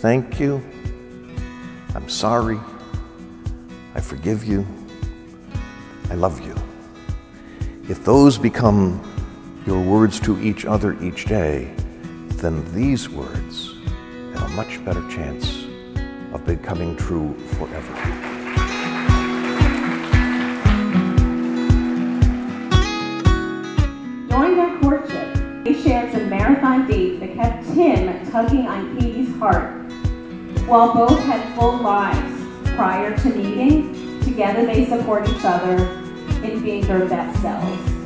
thank you, I'm sorry, I forgive you, I love you. If those become your words to each other each day, then these words have a much better chance of becoming true forever. During their courtship, they shared some marathon dates that kept Tim tugging on Katie's heart. While both had full lives prior to meeting, together they support each other in being their best selves.